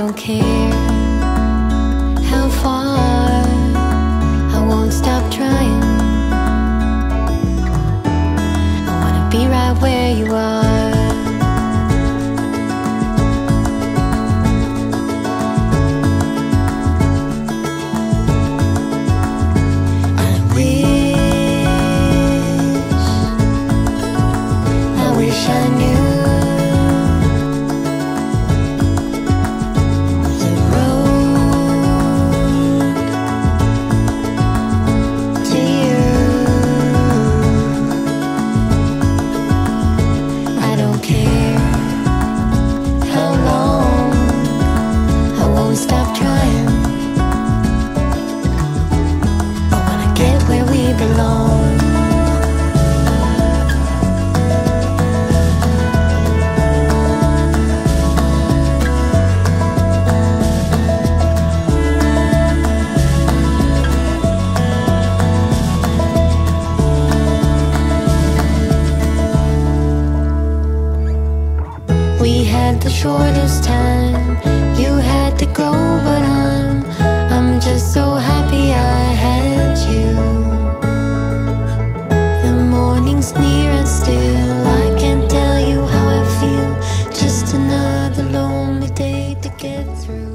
don't care how far. I won't stop trying. I wanna be right where you are. the shortest time. You had to go, but I'm I'm just so happy I had you. The morning's near and still. I can't tell you how I feel. Just another lonely day to get through.